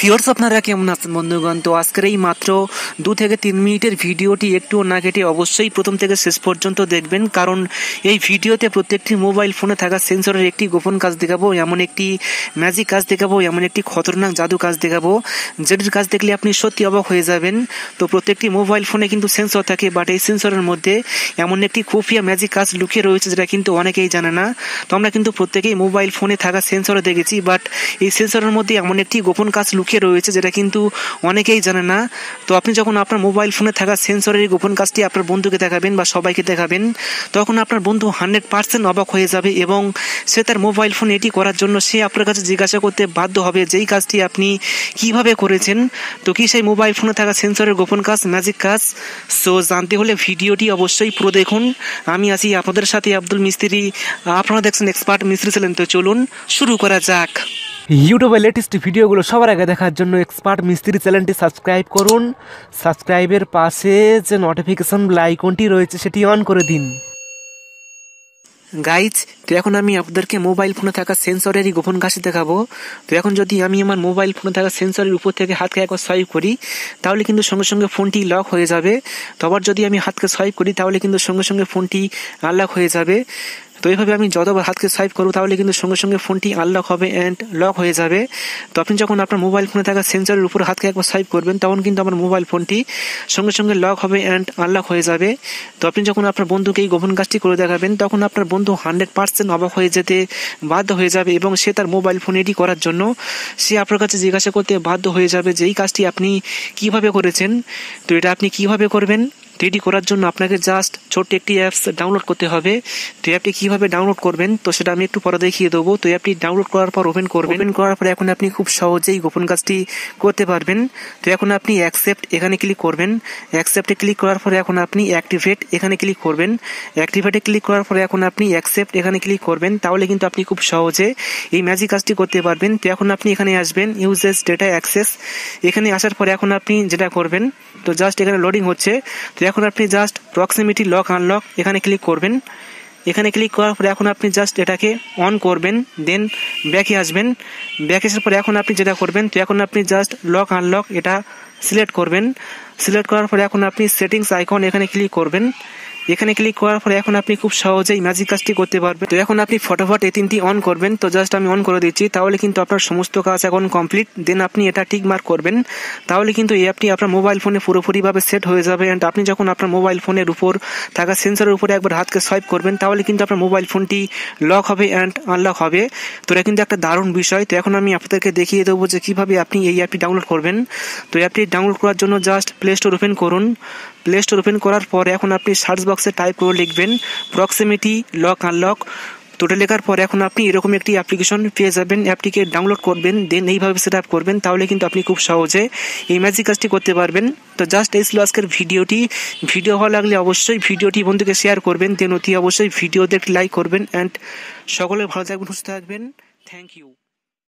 Viewers, আপনারা কেমন আছেন বন্ধুগণ? তো আজকের এই মাত্র দু থেকে তিন মিনিটের ভিডিওটি একটু না কেটে অবশ্যই প্রথম থেকে শেষ পর্যন্ত দেখবেন, কারণ এই ভিডিওতে প্রত্যেকটি মোবাইল ফোনে থাকা সেন্সরের একটি গোপন কাজ দেখাবো, এমন একটি ম্যাজিক কাজ দেখাবো, এমন একটি খতরনাক জাদু কাজ দেখাবো, যেটির কাজ দেখলে আপনি সত্যি অবাক হয়ে যাবেন। তো প্রত্যেকটি মোবাইল ফোনে কিন্তু সেন্সর থাকে বাট এই সেন্সরের মধ্যে এমন একটি খুফিয়া ম্যাজিক কাজ লুকিয়ে রয়েছে, যেটা কিন্তু অনেকেই জানে না। তো আমরা কিন্তু প্রত্যেকেই মোবাইল ফোনে থাকা সেন্সরও দেখেছি বাট এই সেন্সরের মধ্যে এমন একটি গোপন কাজ লুকিয়ে রয়েছে, যেটা কিন্তু অনেকেই জানে না। তো আপনি যখন আপনার মোবাইল ফোনে থাকা সেন্সরের গোপন কাজটি আপনার বন্ধুকে দেখাবেন বা সবাইকে দেখাবেন, তখন আপনার বন্ধু হান্ড্রেড পার্সেন্ট অবাক হয়ে যাবে এবং সে তার মোবাইল ফোন এটি করার জন্য সে আপনার কাছে জিজ্ঞাসা করতে বাধ্য হবে যেই কাজটি আপনি কীভাবে করেছেন? তো কি সেই মোবাইল ফোনে থাকা সেন্সরের গোপন কাজ ম্যাজিক কাজ? সো জানতে হলে ভিডিওটি অবশ্যই পুরো দেখুন। আমি আছি আপনাদের সাথে আব্দুল মিস্ত্রি। আপনারা দেখছেন এক্সপার্ট মিস্ত্রি ছিলেন। তো চলুন, শুরু করা যাক। ইউটিউবে লেটেস্ট ভিডিওগুলো সবার আগে দেখার জন্য এক্সপার্ট মিস্ত্রি চ্যানেলটি সাবস্ক্রাইব করুন। সাবস্ক্রাইবের পাশে যে নোটিফিকেশন আইকনটি রয়েছে, সেটি অন করে দিন। গাইজ তো এখন আমি আপনাদেরকে মোবাইল ফোনে থাকা সেন্সরেরই গোপন কাশি দেখাবো। তো এখন যদি আমি আমার মোবাইল ফোনে থাকা সেন্সরের উপর থেকে হাতকে একবার সোয়াইপ করি, তাহলে কিন্তু সঙ্গে সঙ্গে ফোনটি লক হয়ে যাবে। তো আবার যদি আমি হাতকে সোয়াইপ করি, তাহলে কিন্তু সঙ্গে সঙ্গে ফোনটি আনলক হয়ে যাবে। তো এইভাবে আমি যতবার হাতকে সোয়াইপ করব, তাহলে কিন্তু সঙ্গে সঙ্গে ফোনটি আনলক হবে অ্যান্ড লক হয়ে যাবে। তো আপনি যখন আপনার মোবাইল ফোনে থাকা সেন্সরের উপর হাতকে একবার সোয়াইপ করবেন, তখন কিন্তু আমার মোবাইল ফোনটি সঙ্গে সঙ্গে লক হবে অ্যান্ড আনলক হয়ে যাবে। তো আপনি যখন আপনার বন্ধুকে এই গোপন কাজটি করে দেখাবেন, তখন আপনার বন্ধু হান্ড্রেড পার্সেন্ট অবাক হয়ে যেতে বাধ্য হয়ে যাবে এবং সে তার মোবাইল ফোন এটি করার জন্য সে আপনার কাছে জিজ্ঞাসা করতে বাধ্য হয়ে যাবে যে, এই কাজটি আপনি কীভাবে করেছেন? তো এটা আপনি কীভাবে করবেন? এটি করার জন্য আপনাকে জাস্ট ছোট্ট একটি অ্যাপস ডাউনলোড করতে হবে। তো অ্যাপটি কীভাবে ডাউনলোড করবেন? তো সেটা আমি একটু পরে দেখিয়ে দেবো। তো অ্যাপটি ডাউনলোড করার পর ওপেন করবেন। ওপেন করার পর এখন আপনি খুব সহজেই গোপন কাজটি করতে পারবেন। তো এখন আপনি অ্যাকসেপ্ট এখানে ক্লিক করবেন। অ্যাকসেপ্টে ক্লিক করার পরে এখন আপনি অ্যাক্টিভেট এখানে ক্লিক করবেন। অ্যাক্টিভেটে ক্লিক করার পরে এখন আপনি অ্যাকসেপ্ট এখানে ক্লিক করবেন। তাহলে কিন্তু আপনি খুব সহজে এই ম্যাজিক কাজটি করতে পারবেন। তো এখন আপনি এখানে আসবেন ইউজেস ডেটা অ্যাক্সেস এখানে আসার পরে এখন আপনি যেটা করবেন, তো জাস্ট এখানে লোডিং হচ্ছে। তো এখন আপনি জাস্ট প্রক্সিমিটি লক আনলক এখানে ক্লিক করবেন। এখানে ক্লিক করার পরে এখন আপনি জাস্ট এটাকে অন করবেন দেন ব্যাকে আসবেন। ব্যাক আসার পরে এখন আপনি যেটা করবেন, তো এখন আপনি জাস্ট লক আনলক এটা সিলেক্ট করবেন। সিলেক্ট করার পরে এখন আপনি সেটিংস আইকন এখানে ক্লিক করবেন। এখানে ক্লিক করার পরে এখন আপনি খুব সহজেই ম্যাজিক কাজটি করতে পারবেন। তো এখন আপনি ফটোফট এই তিনটি অন করবেন। তো জাস্ট আমি অন করে দিচ্ছি। তাহলে কিন্তু আপনার সমস্ত কাজ এখন কমপ্লিট দেন আপনি এটা ঠিক মার্ক করবেন। তাহলে কিন্তু এই অ্যাপটি আপনার মোবাইল ফোনে পুরোপুরিভাবে সেট হয়ে যাবে। অ্যান্ড আপনি যখন আপনার মোবাইল ফোনের উপর থাকা সেন্সরের উপরে একবার হাতকে সোয়াইপ করবেন, তাহলে কিন্তু আপনার মোবাইল ফোনটি লক হবে অ্যান্ড আনলক হবে। তো এটা কিন্তু একটা দারুণ বিষয়। তো এখন আমি আপনাদেরকে দেখিয়ে দেবো যে কীভাবে আপনি এই অ্যাপটি ডাউনলোড করবেন। তো অ্যাপটি ডাউনলোড করার জন্য জাস্ট প্লে স্টোর ওপেন করুন। প্লে স্টোর ওপেন করার পর এখন আপনি সার্চ বক্সে টাইপ করে লিখবেন প্রক্সিমিটি লক আনলক তোটা লেখার পর এখন আপনি এরকম একটি অ্যাপ্লিকেশন পেয়ে যাবেন, অ্যাপটিকে ডাউনলোড করবেন দেন এইভাবে সেট আপ করবেন, তাহলে কিন্তু আপনি খুব সহজে এই ম্যাজিক কাজটি করতে পারবেন। তো জাস্ট এই ছিল আজকের ভিডিওটি। ভিডিও ভালো লাগলে অবশ্যই ভিডিওটি বন্ধুকে শেয়ার করবেন দেন অতি অবশ্যই ভিডিওতে লাইক করবেন অ্যান্ড সকলে ভালো থাকবেন, সুস্থ থাকবেন। Thank you